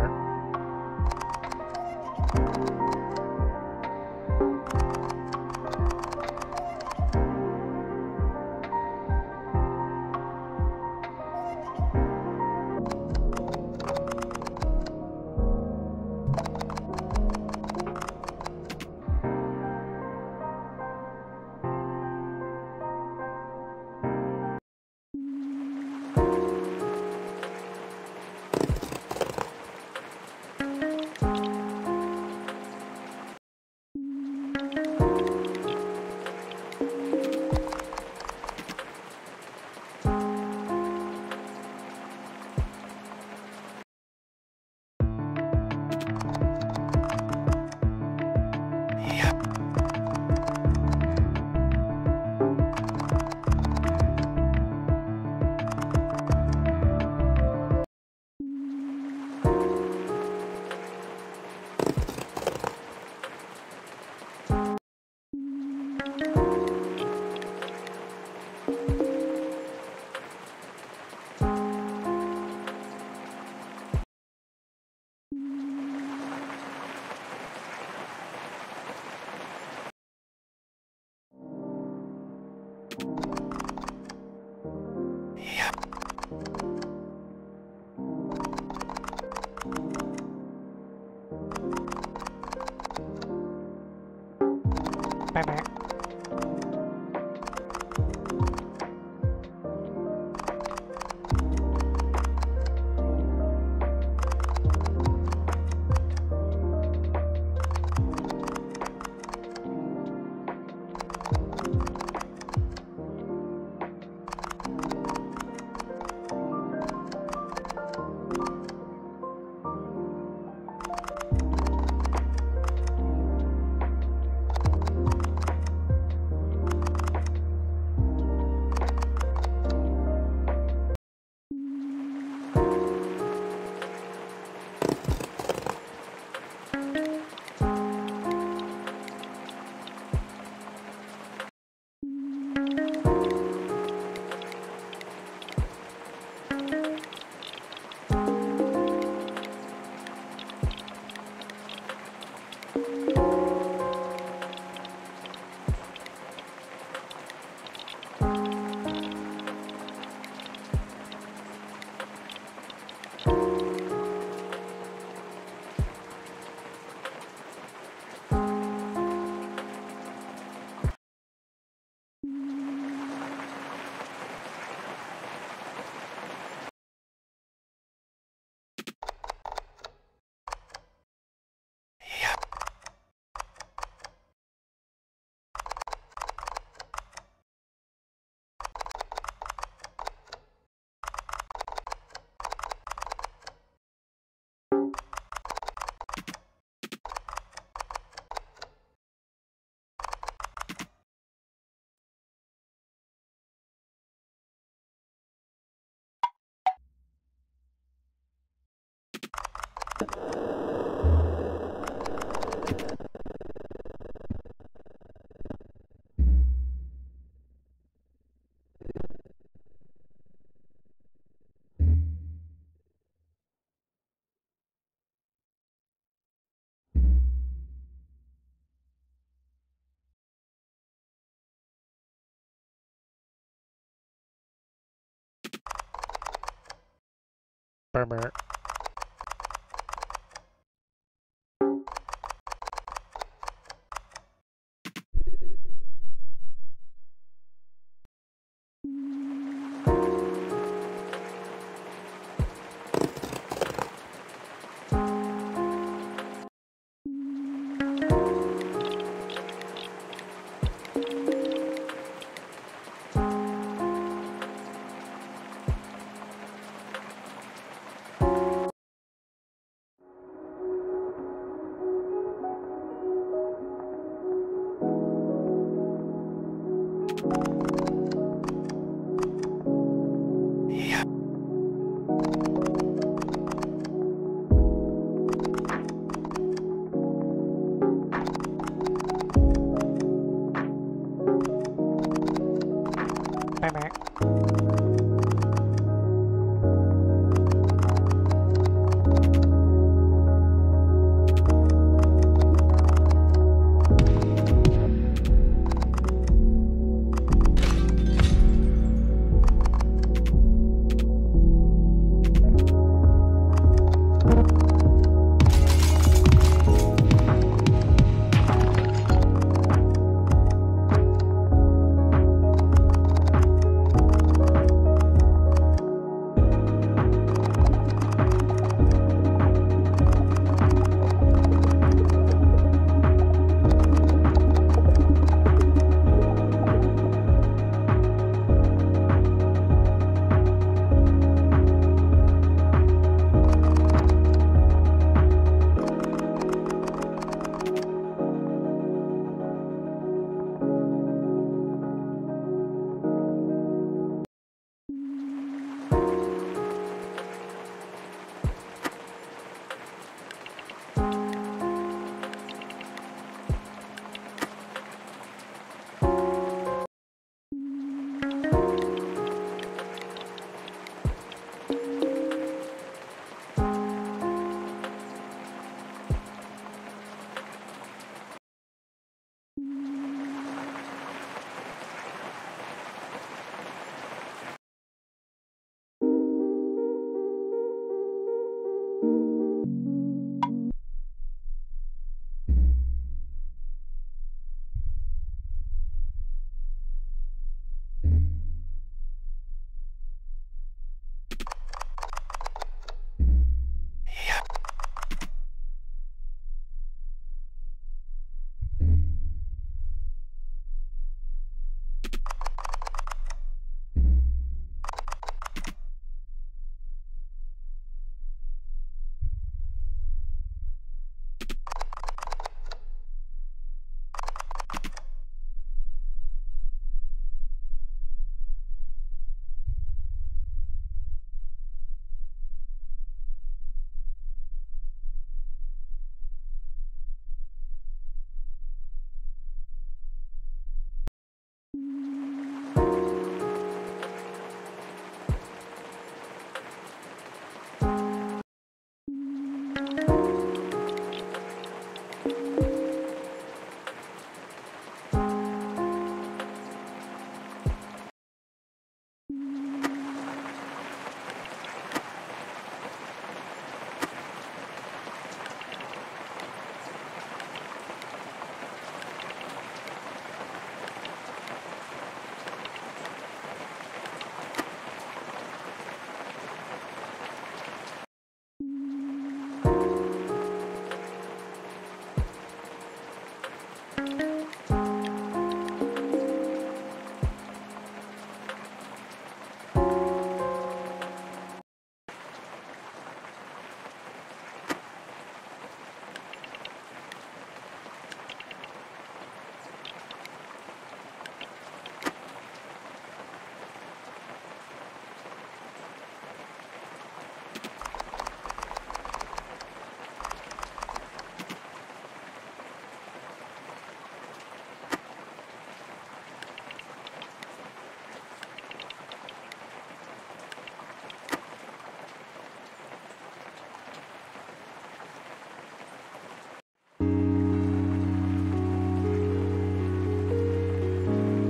there. 拜拜